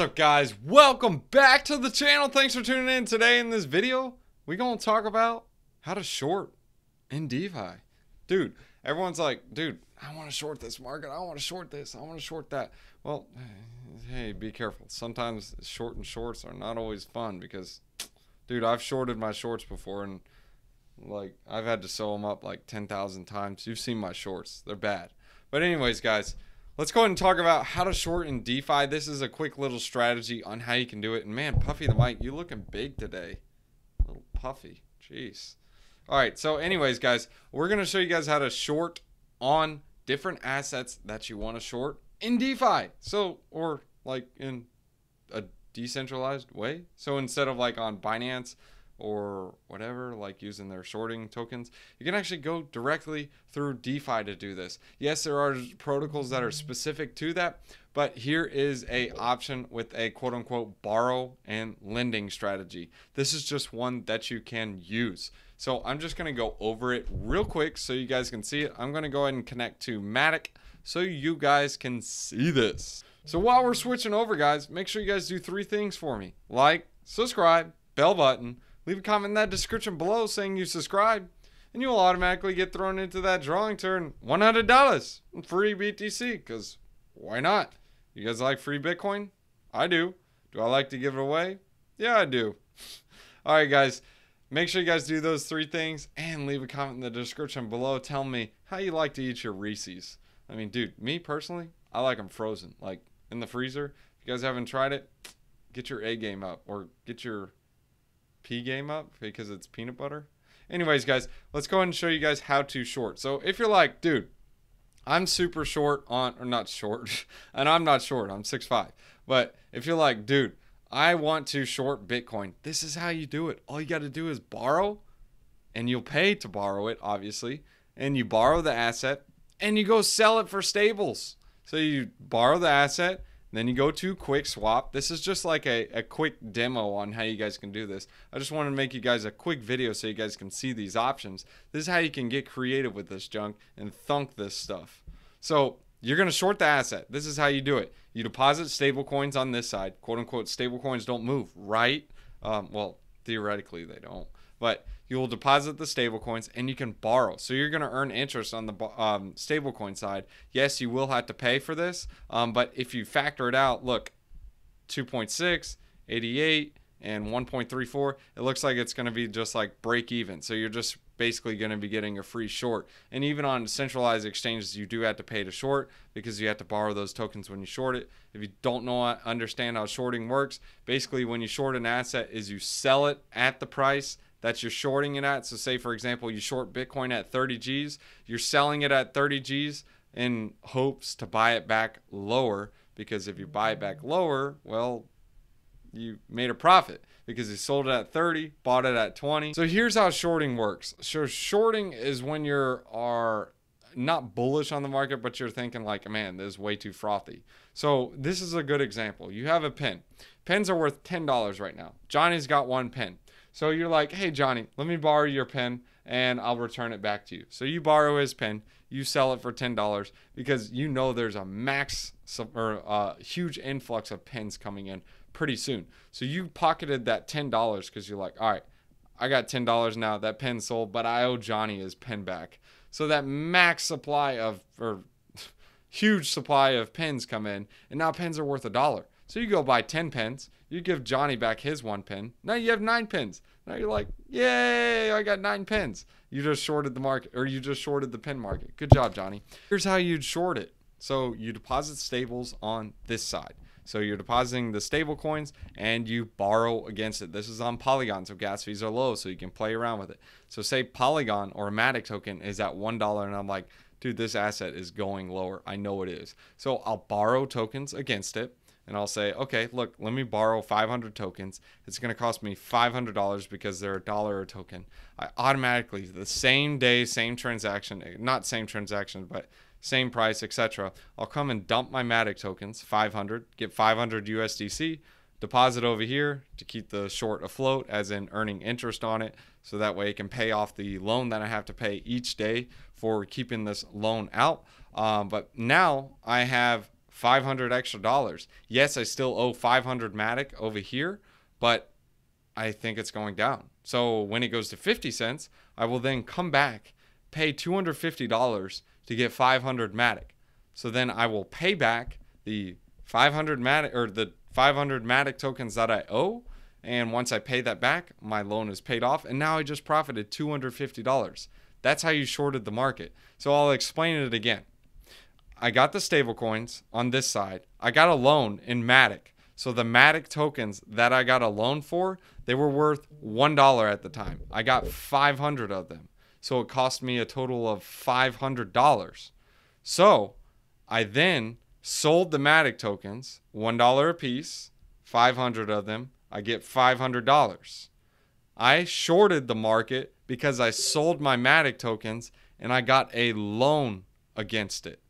What's up guys? Welcome back to the channel. Thanks for tuning in. Today in this video, we're going to talk about how to short in DeFi. Dude, everyone's like, dude, I want to short this market. I want to short this. I want to short that. Well, hey, be careful. Sometimes short and shorts are not always fun because, dude, I've shorted my shorts before and like I've had to sew them up like 10,000 times. You've seen my shorts. They're bad. But anyways, guys, Let's go ahead and talk about how to short in DeFi. This is a quick little strategy on how you can do it. And man, Puffy the Mic, you looking big today. A little puffy. Jeez. All right. So, anyways, guys, we're going to show you guys how to short on different assets that you want to short in DeFi. So, or like in a decentralized way. So, instead of like on Binance, or whatever, like using their shorting tokens, you can actually go directly through DeFi to do this. Yes, there are protocols that are specific to that, but here is a option with a quote unquote borrow and lending strategy. This is just one that you can use. So I'm just to go over it real quick so you guys can see it. I'm to go ahead and connect to Matic so you guys can see this. So while we're switching over, guys, make sure you guys do three things for me. Like, subscribe, bell button, Leave a comment in that description below saying you subscribe, and you'll automatically get thrown into that drawing turn $100 free BTC, because why not? You guys like free Bitcoin? I do. Do I like to give it away? Yeah, I do. All right, guys. Make sure you guys do those three things and leave a comment in the description below. Tell me how you like to eat your Reese's. I mean, dude, me personally, I like them frozen, like in the freezer. If you guys haven't tried it, get your A game up or get your P game up because it's peanut butter. Anyways, guys, let's go ahead and show you guys how to short. So if you're like, dude, I'm super short on, or not short, and I'm not short, I'm 6'5. But if you're like, dude, I want to short Bitcoin, this is how you do it. All you got to do is borrow, and you'll pay to borrow it, obviously. And you borrow the asset, and you go sell it for stables. So you borrow the asset, then you go to QuickSwap. This is just like a, a quick demo on how you guys can do this. I just want to make you guys a quick video so you guys can see these options. This is how you can get creative with this junk and thunk this stuff. So you're going to short the asset. This is how you do it. You deposit stable coins on this side. Quote unquote, stable coins don't move, right? Um, well, theoretically they don't but you will deposit the stablecoins and you can borrow. So you're going to earn interest on the um, stablecoin side. Yes, you will have to pay for this, um, but if you factor it out, look, 2.6, 88, and 1.34, it looks like it's going to be just like break even. So you're just basically going to be getting a free short. And even on centralized exchanges, you do have to pay to short because you have to borrow those tokens when you short it. If you don't know understand how shorting works, basically when you short an asset is you sell it at the price that you're shorting it at. So say for example, you short Bitcoin at 30 G's, you're selling it at 30 G's in hopes to buy it back lower because if you buy it back lower, well, you made a profit because you sold it at 30, bought it at 20. So here's how shorting works. So shorting is when you are are not bullish on the market, but you're thinking like, man, this is way too frothy. So this is a good example. You have a pen. Pens are worth $10 right now. Johnny's got one pen. So you're like, hey, Johnny, let me borrow your pen and I'll return it back to you. So you borrow his pen, you sell it for $10 because you know there's a max or a uh, huge influx of pens coming in pretty soon. So you pocketed that $10 because you're like, all right, I got $10 now. That pen sold, but I owe Johnny his pen back. So that max supply of, or huge supply of pens come in, and now pens are worth a dollar. So you go buy 10 pins. you give Johnny back his one pin. Now you have nine pins. Now you're like, yay, I got nine pins. You just shorted the market, or you just shorted the pin market. Good job, Johnny. Here's how you'd short it. So you deposit stables on this side. So you're depositing the stable coins and you borrow against it. This is on Polygon, so gas fees are low, so you can play around with it. So say Polygon or Matic token is at one dollar, and I'm like, dude, this asset is going lower. I know it is. So I'll borrow tokens against it and I'll say, okay, look, let me borrow 500 tokens. It's going to cost me $500 because they're a dollar a token. I automatically, the same day, same transaction, eh, not same transaction, but same price, etc. I'll come and dump my Matic tokens, 500, get 500 USDC, deposit over here to keep the short afloat, as in earning interest on it, so that way it can pay off the loan that I have to pay each day for keeping this loan out. Um, but now I have 500 extra dollars. Yes, I still owe 500 Matic over here, but I think it's going down. So when it goes to 50 cents, I will then come back, pay $250 to get 500 Matic. So then I will pay back the 500 Matic or the 500 Matic tokens that I owe. And once I pay that back, my loan is paid off. And now I just profited $250. That's how you shorted the market. So I'll explain it again. I got the stable coins on this side. I got a loan in Matic. So the Matic tokens that I got a loan for, they were worth $1 at the time. I got 500 of them. So it cost me a total of $500. So I then sold the Matic tokens, $1 a piece, 500 of them. I get $500. I shorted the market because I sold my Matic tokens and I got a loan against it.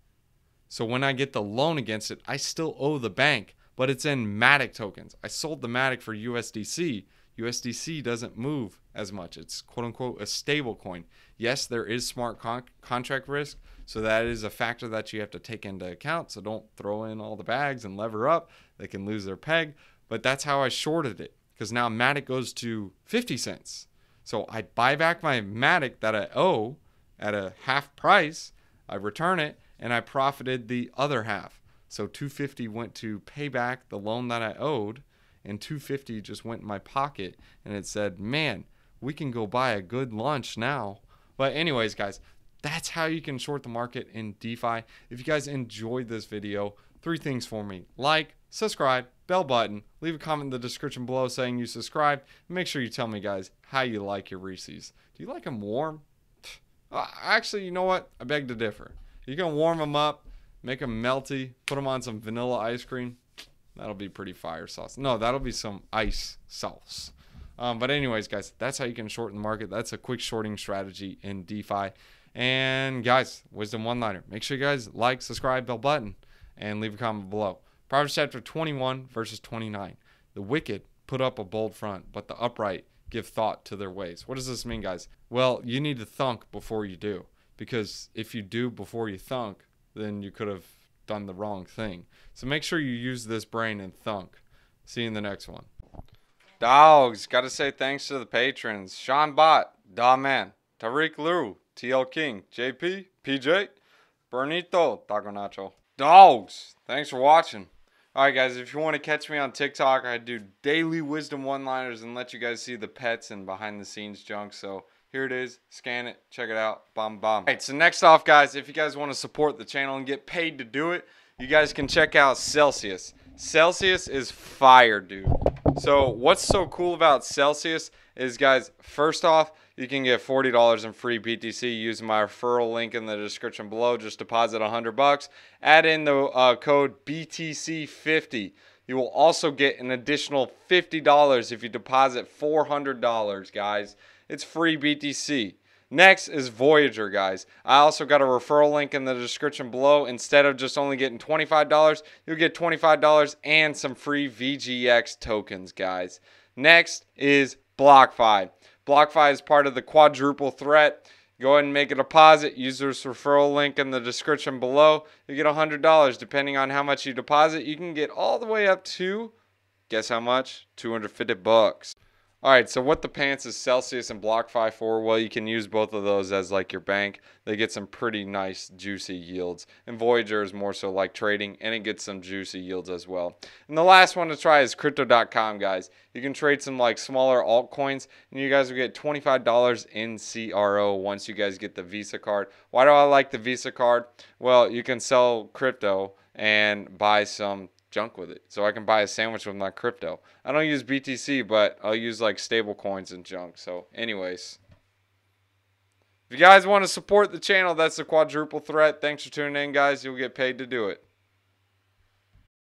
So when I get the loan against it, I still owe the bank, but it's in Matic tokens. I sold the Matic for USDC. USDC doesn't move as much. It's quote unquote a stable coin. Yes, there is smart con- contract risk, so that is a factor that you have to take into account. So don't throw in all the bags and lever up. They can lose their peg. But that's how I shorted it because now Matic goes to 50 cents. So I buy back my Matic that I owe at a half price. I return it and I profited the other half. So 250 went to pay back the loan that I owed, and 250 just went in my pocket. And it said, "Man, we can go buy a good lunch now." But anyways, guys, that's how you can short the market in DeFi. If you guys enjoyed this video, three things for me: like, subscribe, bell button, leave a comment in the description below saying you subscribed, make sure you tell me, guys, how you like your Reese's. Do you like them warm? Uh, actually, you know what? I beg to differ. You can warm them up, make them melty, put them on some vanilla ice cream. That'll be pretty fire sauce. No, that'll be some ice sauce. Um, but anyways, guys, that's how you can shorten the market. That's a quick shorting strategy in DeFi. And guys, wisdom one liner. Make sure you guys like, subscribe, bell button, and leave a comment below. Proverbs chapter 21, verses 29. The wicked put up a bold front, but the upright give thought to their ways. What does this mean, guys? Well, you need to thunk before you do because if you do before you thunk, then you could have done the wrong thing. So make sure you use this brain and thunk. See you in the next one. Dogs, got to say thanks to the patrons Sean Bott, Da Man, Tariq Lou, TL King, JP, PJ, Bernito, Taco Nacho. Dogs, thanks for watching. Alright, guys, if you want to catch me on TikTok, I do daily wisdom one liners and let you guys see the pets and behind the scenes junk. So here it is. Scan it. Check it out. Bomb, bomb. All right, so next off, guys, if you guys want to support the channel and get paid to do it, you guys can check out Celsius. Celsius is fire, dude. So what's so cool about Celsius is, guys, first off, you can get $40 in free BTC using my referral link in the description below. Just deposit 100 bucks. Add in the uh, code BTC50. You will also get an additional $50 if you deposit $400, guys. It's free BTC. Next is Voyager, guys. I also got a referral link in the description below. Instead of just only getting $25, you'll get $25 and some free VGX tokens, guys. Next is BlockFi. BlockFi is part of the quadruple threat. Go ahead and make a deposit. Use this referral link in the description below. You get $100. Depending on how much you deposit, you can get all the way up to, guess how much? 250 bucks. All right, so what the pants is Celsius and BlockFi for? Well, you can use both of those as like your bank. They get some pretty nice juicy yields. And Voyager is more so like trading and it gets some juicy yields as well. And the last one to try is crypto.com, guys. You can trade some like smaller altcoins and you guys will get $25 in CRO once you guys get the Visa card. Why do I like the Visa card? Well, you can sell crypto and buy some junk with it. So I can buy a sandwich with my crypto. I don't use BTC, but I'll use like stable coins and junk. So, anyways. If you guys want to support the channel, that's the quadruple threat. Thanks for tuning in, guys. You'll get paid to do it.